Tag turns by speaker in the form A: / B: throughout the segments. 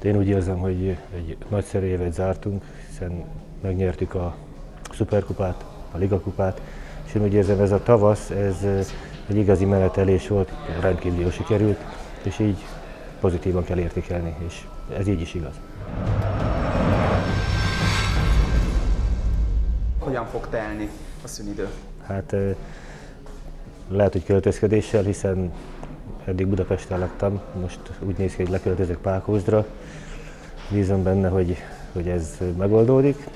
A: De én úgy érzem, hogy egy nagyszerű évet zártunk, hiszen megnyertük a szuperkupát, a ligakupát, és én úgy érzem, ez a tavasz, ez egy igazi menetelés volt, rendkívül jól sikerült, és így pozitívan kell értékelni, és ez így is igaz.
B: Hogyan fog telni a szünidő?
A: Hát lehet, hogy költözködéssel, hiszen eddig Budapesten laktam, most úgy néz ki, hogy leköltözök Pákózdra. Bízom benne, hogy, hogy ez megoldódik.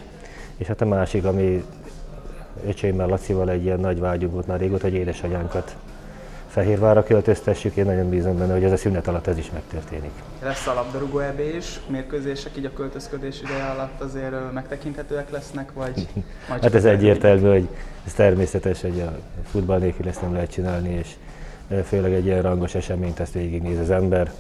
A: És hát a másik, ami öcsémmel, Lacival egy ilyen nagy vágyunk volt már régóta, hogy édesanyánkat Fehérvárra költöztessük, én nagyon bízom benne, hogy ez a szünet alatt ez is megtörténik.
B: Lesz a labdarúgó EB is, mérkőzések így a költözködés ideje alatt azért megtekinthetőek lesznek, vagy
A: majd Hát ez egyértelmű, hogy ez természetes, hogy a futball nélkül ezt nem lehet csinálni, és főleg egy ilyen rangos eseményt ezt végignéz az ember.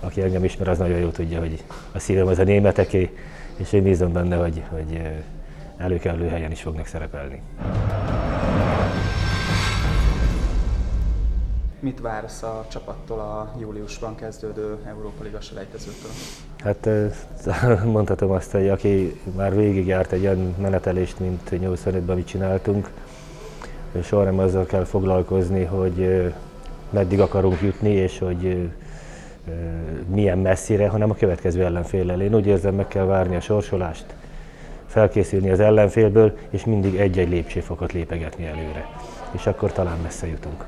A: Aki engem ismer, az nagyon jó tudja, hogy a szívem az a németeké, és én bízom benne, hogy, hogy előkelő helyen is fognak szerepelni.
B: Mit vársz a csapattól a júliusban kezdődő Európa Liga selejtezőtől?
A: Hát mondhatom azt, hogy aki már végigjárt egy olyan menetelést, mint 85-ben, amit csináltunk, soha nem azzal kell foglalkozni, hogy meddig akarunk jutni, és hogy milyen messzire, hanem a következő ellenféllel. Én úgy érzem, meg kell várni a sorsolást, felkészülni az ellenfélből, és mindig egy-egy lépcsőfokot lépegetni előre. És akkor talán messze jutunk.